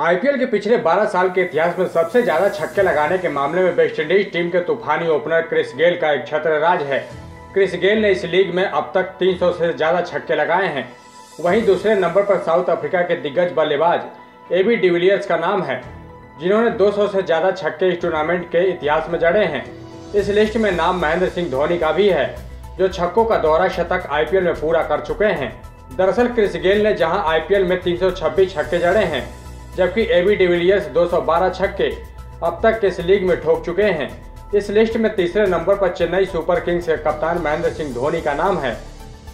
IPL के पिछले 12 साल के इतिहास में सबसे ज़्यादा छक्के लगाने के मामले में वेस्टइंडीज टीम के तूफानी ओपनर क्रिस गेल का एक छत्र राज है। क्रिस गेल ने इस लीग में अब तक 300 से ज़्यादा छक्के लगाए हैं। वहीं दूसरे नंबर पर साउथ अफ्रीका के दिग्गज बल्लेबाज एबी डिविलियर्स का नाम है, जिन्होंने 200 से ज़्यादा छक्के इस टूर्नामेंट के इतिहास में जड़े हैं। इस लिस्ट में नाम महेंद्र सिंह धोनी का भी है, जो छक्कों का दौरा शतक आईपीएल में पूरा कर चुके हैं। दरअसल क्रिस गेल ने जहाँ आईपीएल में 326 छक्के जड़े हैं जबकि एबी डिविलियर्स 212 छक्के अब तक इस लीग में ठोक चुके हैं। इस लिस्ट में तीसरे नंबर पर चेन्नई सुपर किंग्स के कप्तान महेंद्र सिंह धोनी का नाम है,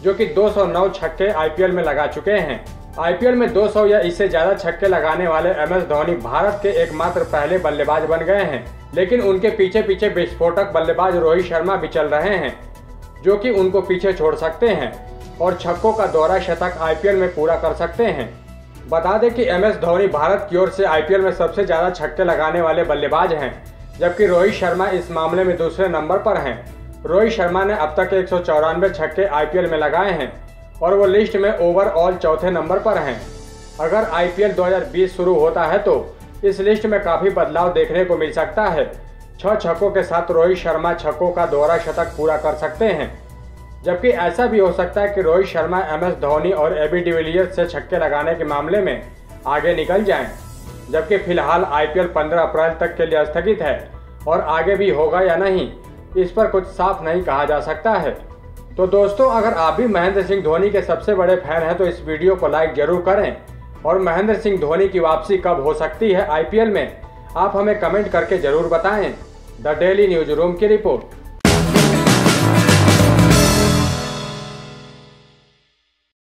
जो कि 209 छक्के आईपीएल में लगा चुके हैं। आईपीएल में 200 या इससे ज़्यादा छक्के लगाने वाले एम एस धोनी भारत के एकमात्र पहले बल्लेबाज बन गए हैं, लेकिन उनके पीछे पीछे विस्फोटक बल्लेबाज रोहित शर्मा भी चल रहे हैं, जो कि उनको पीछे छोड़ सकते हैं और छक्कों का दौरा शतक आईपीएल में पूरा कर सकते हैं। बता दें कि एम एस धोनी भारत की ओर से आईपीएल में सबसे ज़्यादा छक्के लगाने वाले बल्लेबाज हैं, जबकि रोहित शर्मा इस मामले में दूसरे नंबर पर हैं। रोहित शर्मा ने अब तक एक सौ चौरानवे छक्के आईपीएल में लगाए हैं और वो लिस्ट में ओवरऑल चौथे नंबर पर हैं। अगर आईपीएल 2020 शुरू होता है तो इस लिस्ट में काफ़ी बदलाव देखने को मिल सकता है। छह छक्कों के साथ रोहित शर्मा छक्कों का दोहरा शतक पूरा कर सकते हैं। जबकि ऐसा भी हो सकता है कि रोहित शर्मा, एम एस धोनी और ए एबी डिविलियर्स से छक्के लगाने के मामले में आगे निकल जाएँ, जबकि फ़िलहाल आईपीएल 15 अप्रैल तक के लिए स्थगित है और आगे भी होगा या नहीं, इस पर कुछ साफ़ नहीं कहा जा सकता है। तो दोस्तों, अगर आप भी महेंद्र सिंह धोनी के सबसे बड़े फ़ैन हैं तो इस वीडियो को लाइक ज़रूर करें। और महेंद्र सिंह धोनी की वापसी कब हो सकती है आईपीएल में, आप हमें कमेंट करके ज़रूर बताएँ। द डेली न्यूज़ रूम की रिपोर्ट।